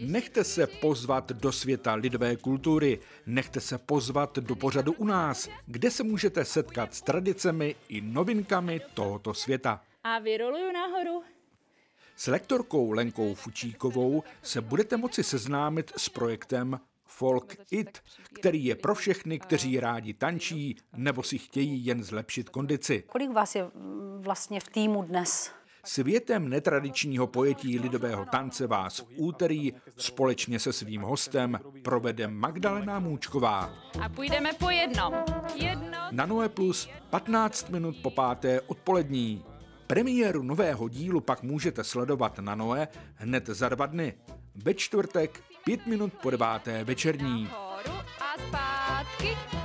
Nechte se pozvat do světa lidové kultury, nechte se pozvat do pořadu u nás, kde se můžete setkat s tradicemi i novinkami tohoto světa. A vyroluju nahoru. S lektorkou Lenkou Fučíkovou se budete moci seznámit s projektem Folk It, který je pro všechny, kteří rádi tančí nebo si chtějí jen zlepšit kondici. Kolik vás je vlastně v týmu dnes? Světem netradičního pojetí lidového tance vás v úterý společně se svým hostem provede Magdalena Můčková. A půjdeme po jednom. Jedno. Na Noe Plus 15 minut po páté odpolední. Premiéru nového dílu pak můžete sledovat na Noe hned za dva dny. Ve čtvrtek pět minut po deváté večerní. Nahoru a zpátky.